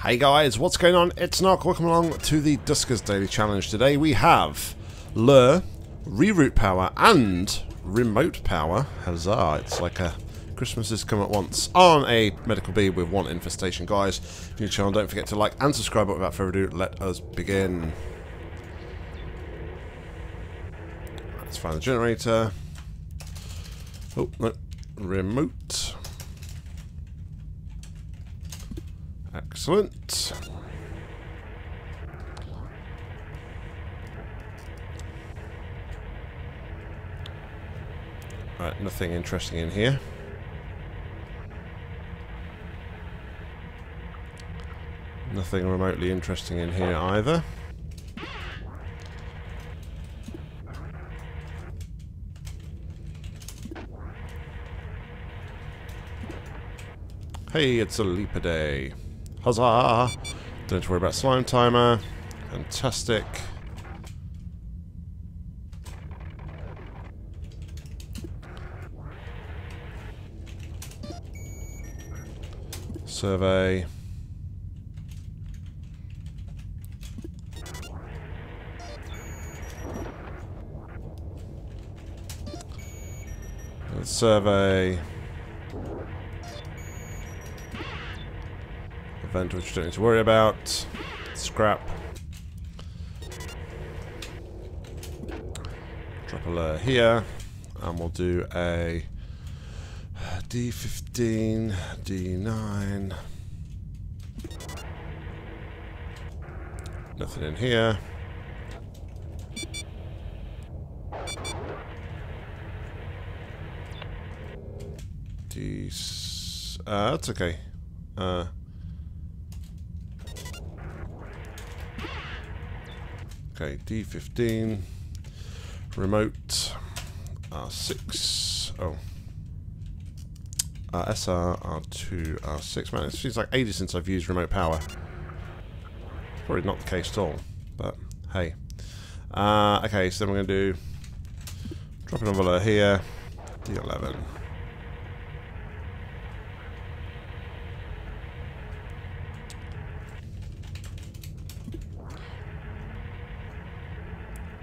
Hey guys, what's going on? It's Nock. Welcome along to the Duskers Daily Challenge. Today we have Lure, Reroute Power, and Remote Power. Huzzah, it's like a Christmas has come at once on a Medical Bee with one infestation. Guys, new channel, don't forget to like and subscribe. But without further ado, let us begin. Let's find the generator. Oh, no. Remote. Excellent. Right, nothing interesting in here. Nothing remotely interesting in here either. Hey, it's a leap day. Huzzah! Don't worry about slime timer. Fantastic. Survey. Survey. Event which you don't need to worry about. Scrap. Drop a lure here. And we'll do a D15, D9. Nothing in here. D... Uh, that's okay. Uh... Okay, D15, remote, R6, oh, uh, SR, R2, R6. Man, it seems like ages since I've used remote power. Probably not the case at all, but hey. Uh, okay, so then we're going to do, drop an here, D11.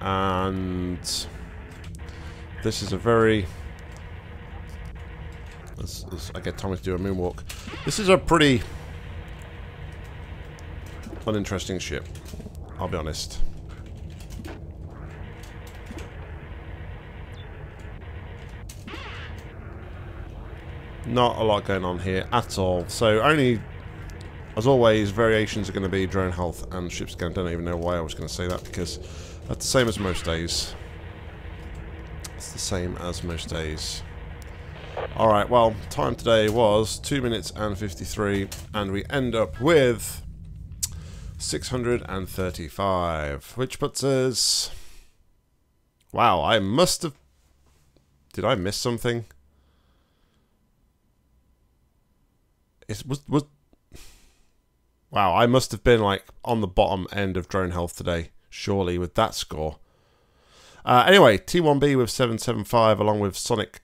And this is a very as, as I get Tommy to do a moonwalk. This is a pretty uninteresting ship I'll be honest. Not a lot going on here at all. So only as always variations are going to be drone health and ship scan don't even know why I was going to say that because that's the same as most days. It's the same as most days. Alright, well, time today was 2 minutes and 53, and we end up with 635, which puts us... Wow, I must have... Did I miss something? It was... was Wow, I must have been like on the bottom end of drone health today surely, with that score. Uh, anyway, T1B with 775, along with Sonic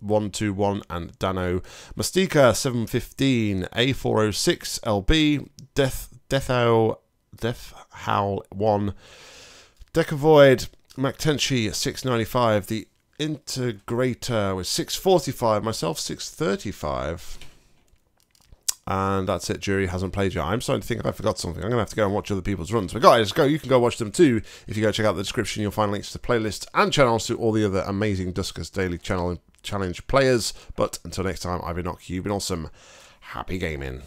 121 and Dano. Mustika 715, A406, LB, Death, Death Owl, Death Howl 1, Decavoid, MacTenchi 695, the Integrator with 645, myself 635. And that's it, jury hasn't played yet. I'm starting to think I forgot something. I'm going to have to go and watch other people's runs. But guys, go. You can go watch them too. If you go check out the description, you'll find links to playlists and channels to all the other amazing Duskers Daily Channel Challenge players. But until next time, I've been Nock. You've been awesome. Happy gaming.